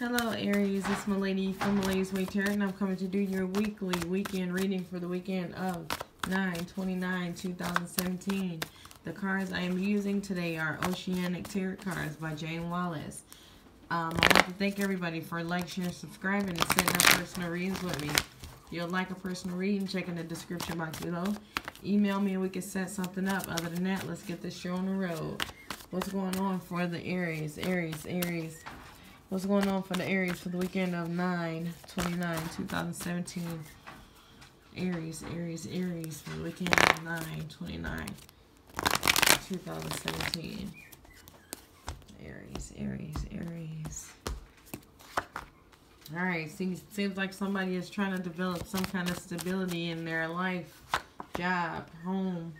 Hello Aries, it's Malady from Malady's Way Tarot and I'm coming to do your weekly weekend reading for the weekend of 9-29-2017. The cards I am using today are Oceanic Tarot cards by Jane Wallace. Um, I want to thank everybody for like, sharing, subscribing, and setting up personal readings with me. If you'd like a personal reading, check in the description box below. Email me and we can set something up. Other than that, let's get this show on the road. What's going on for the Aries? Aries, Aries. What's going on for the Aries for the weekend of 9 29 2017? Aries, Aries, Aries for the weekend of 9 29 2017. Aries, Aries, Aries. Alright, seems, seems like somebody is trying to develop some kind of stability in their life, job, home.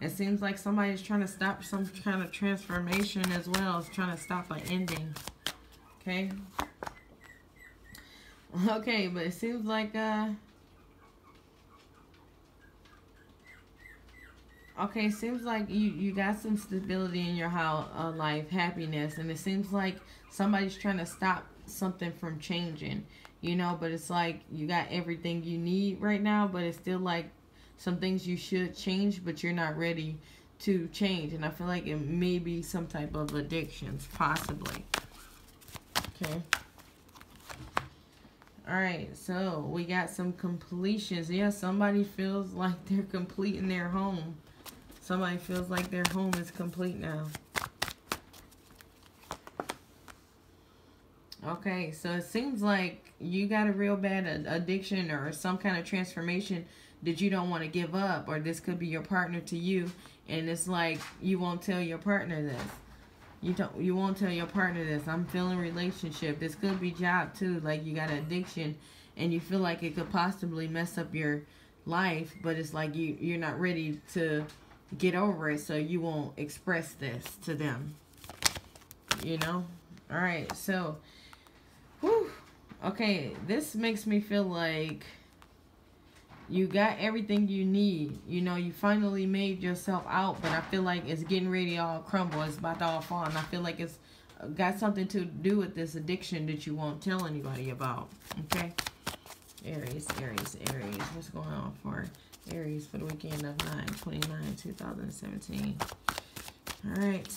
It seems like somebody's trying to stop some kind of transformation as well as trying to stop an ending. Okay. Okay, but it seems like, uh, Okay, seems like you you got some stability in your house, uh, life, happiness, and it seems like somebody's trying to stop something from changing, you know. But it's like you got everything you need right now, but it's still like some things you should change, but you're not ready to change. And I feel like it may be some type of addictions, possibly. Okay. All right, so we got some completions. Yeah, somebody feels like they're completing their home Somebody feels like their home is complete now. Okay, so it seems like you got a real bad addiction or some kind of transformation that you don't want to give up or this could be your partner to you and it's like you won't tell your partner this. You don't you won't tell your partner this. I'm feeling relationship. This could be job too. Like you got an addiction and you feel like it could possibly mess up your life, but it's like you you're not ready to get over it so you won't express this to them. You know? Alright, so, whew, okay, this makes me feel like you got everything you need. You know, you finally made yourself out, but I feel like it's getting ready to all crumble. It's about to all fall, and I feel like it's uh, got something to do with this addiction that you won't tell anybody about. Okay? Aries, Aries, Aries. What's going on for Aries for the weekend of 9-29-2017. All right.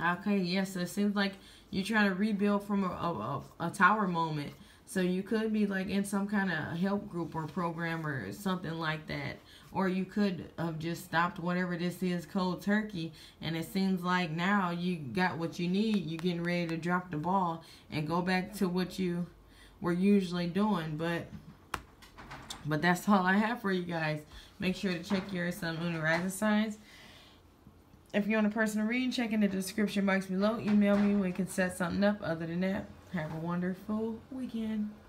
Okay, yes, it seems like you're trying to rebuild from a, a, a tower moment. So you could be like in some kind of help group or program or something like that. Or you could have just stopped whatever this is cold turkey. And it seems like now you got what you need. You're getting ready to drop the ball and go back to what you were usually doing. But but that's all I have for you guys. Make sure to check your Sun, Moon, and Rising signs. If you want a personal reading, check in the description box below. Email me. We can set something up. Other than that, have a wonderful weekend.